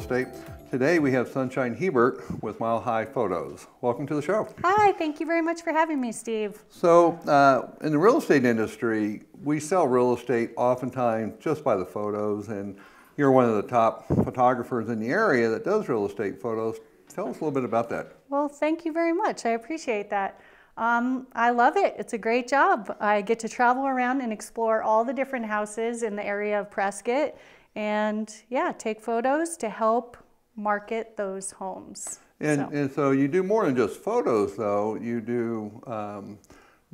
Estate. Today we have Sunshine Hebert with Mile High Photos. Welcome to the show. Hi, thank you very much for having me, Steve. So, uh, in the real estate industry, we sell real estate oftentimes just by the photos, and you're one of the top photographers in the area that does real estate photos. Tell us a little bit about that. Well, thank you very much. I appreciate that. Um, I love it. It's a great job. I get to travel around and explore all the different houses in the area of Prescott and yeah, take photos to help market those homes. And so, and so you do more than just photos, though. You do um,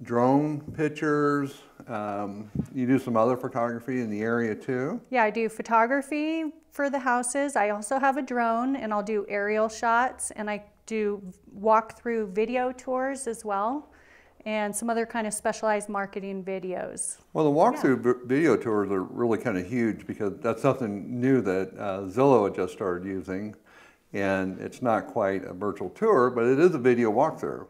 drone pictures. Um, you do some other photography in the area too. Yeah, I do photography for the houses. I also have a drone, and I'll do aerial shots, and I do walk through video tours as well and some other kind of specialized marketing videos. Well, the walkthrough yeah. video tours are really kind of huge because that's something new that uh, Zillow had just started using. And it's not quite a virtual tour, but it is a video walkthrough.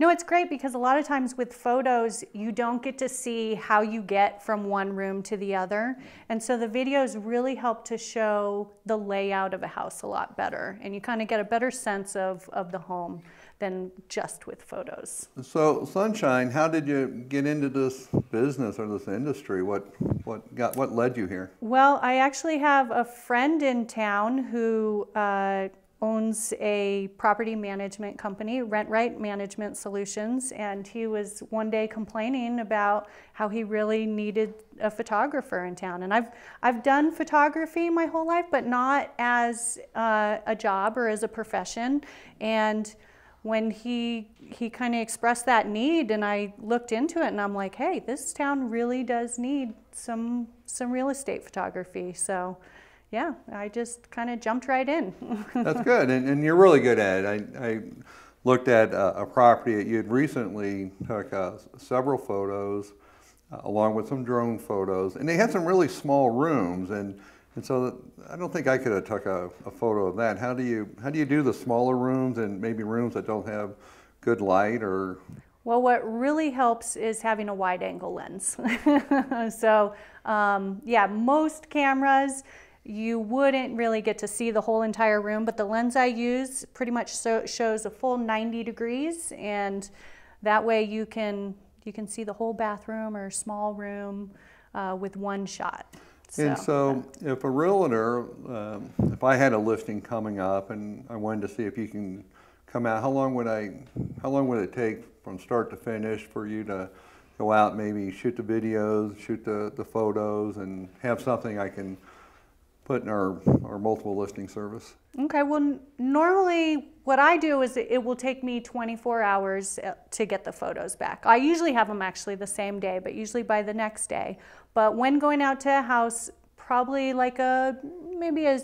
No, it's great because a lot of times with photos, you don't get to see how you get from one room to the other. And so the videos really help to show the layout of a house a lot better. And you kind of get a better sense of, of the home than just with photos. So Sunshine, how did you get into this business or this industry? What, what, got, what led you here? Well, I actually have a friend in town who uh, owns a property management company, Rent Right Management Solutions, and he was one day complaining about how he really needed a photographer in town. And I've I've done photography my whole life, but not as uh, a job or as a profession. And when he he kind of expressed that need, and I looked into it, and I'm like, hey, this town really does need some some real estate photography. So yeah, I just kind of jumped right in. That's good, and, and, you're really good at it. I, I looked at a, a property that you had recently took uh, several photos, uh, along with some drone photos, and they had some really small rooms, and and so I don't think I could have took a, a photo of that. How do you how do you do the smaller rooms and maybe rooms that don't have good light or well, what really helps is having a wide angle lens. so, um, yeah, most cameras, you wouldn't really get to see the whole entire room, but the lens I use pretty much so, shows a full 90 degrees, and that way you can you can see the whole bathroom or small room uh, with one shot. So, and so, yeah. if a realtor, um, if I had a listing coming up and I wanted to see if you can come out, how long would I, how long would it take from start to finish for you to go out, maybe shoot the videos, shoot the, the photos, and have something I can put in our, our multiple listing service. Okay, well, normally what I do is it will take me 24 hours uh, to get the photos back. I usually have them actually the same day, but usually by the next day. But when going out to a house, probably like a, maybe a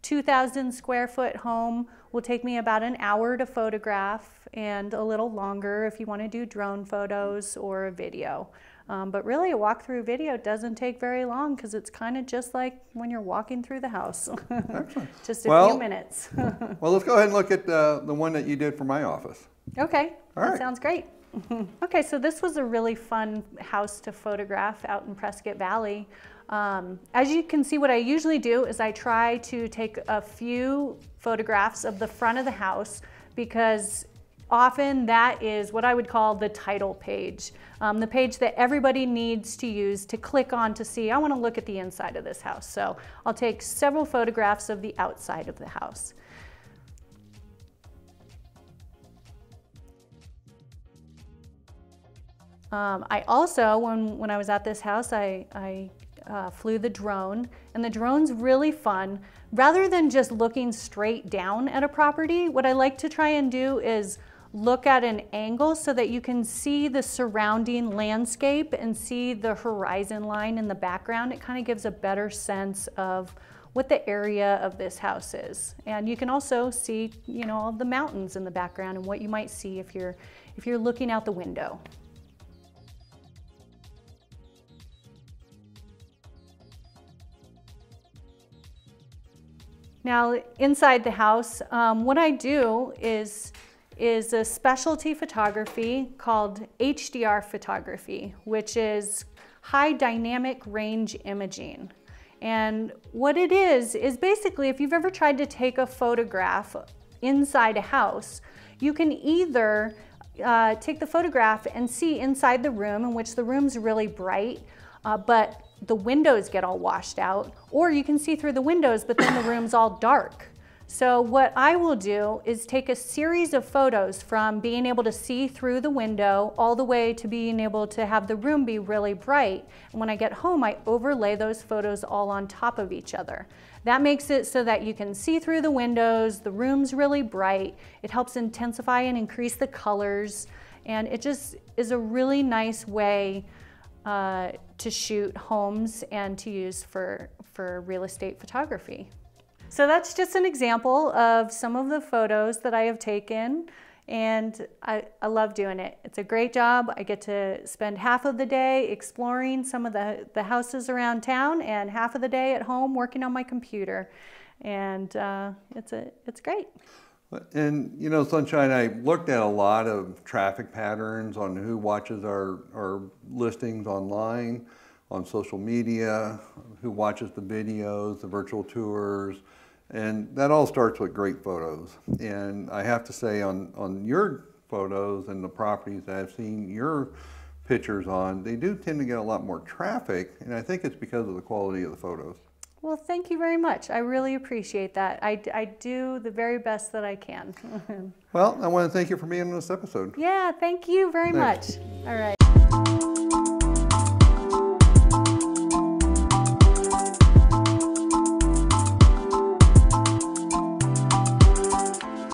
2,000 square foot home will take me about an hour to photograph and a little longer if you want to do drone photos or a video. Um, but really, a walkthrough video doesn't take very long because it's kind of just like when you're walking through the house. just a well, few minutes. well, let's go ahead and look at uh, the one that you did for my office. Okay, All that right. sounds great. okay, so this was a really fun house to photograph out in Prescott Valley. Um, as you can see, what I usually do is I try to take a few photographs of the front of the house because often that is what I would call the title page, um, the page that everybody needs to use to click on to see, I want to look at the inside of this house. So I'll take several photographs of the outside of the house. Um, I also, when, when I was at this house, I, I uh, flew the drone, and the drone's really fun. Rather than just looking straight down at a property, what I like to try and do is look at an angle so that you can see the surrounding landscape and see the horizon line in the background. It kind of gives a better sense of what the area of this house is. And you can also see, you know, all the mountains in the background and what you might see if you're, if you're looking out the window. Now, inside the house, um, what I do is is a specialty photography called HDR photography, which is high dynamic range imaging. And what it is, is basically if you've ever tried to take a photograph inside a house, you can either uh, take the photograph and see inside the room in which the room's really bright, uh, but the windows get all washed out, or you can see through the windows, but then the room's all dark. So what I will do is take a series of photos from being able to see through the window all the way to being able to have the room be really bright. And when I get home, I overlay those photos all on top of each other. That makes it so that you can see through the windows, the room's really bright, it helps intensify and increase the colors, and it just is a really nice way uh, to shoot homes and to use for, for real estate photography. So that's just an example of some of the photos that I have taken and I, I, love doing it. It's a great job. I get to spend half of the day exploring some of the, the houses around town and half of the day at home working on my computer. And uh, it's, a, it's great. And you know, Sunshine, I looked at a lot of traffic patterns on who watches our, our listings online, on social media, who watches the videos, the virtual tours, and that all starts with great photos. And I have to say on, on your photos and the properties that I've seen your pictures on, they do tend to get a lot more traffic. And I think it's because of the quality of the photos. Well, thank you very much. I really appreciate that. I, I do the very best that I can. well, I want to thank you for being in this episode. Yeah, thank you very Thanks. much. All right.